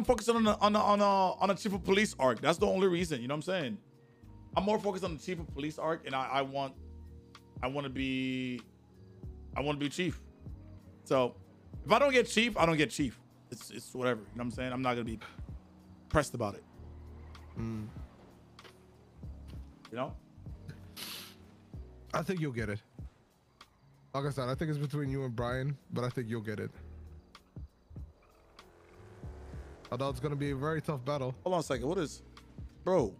I'm focusing on the on the on a on a chief of police arc. That's the only reason. You know what I'm saying? I'm more focused on the chief of police arc, and I, I want I want to be I want to be chief. So if I don't get chief, I don't get chief. It's it's whatever. You know what I'm saying? I'm not gonna be pressed about it. Mm. You know? I think you'll get it. Like I said, I think it's between you and Brian, but I think you'll get it. Although it's gonna be a very tough battle. Hold on a second. What is, bro?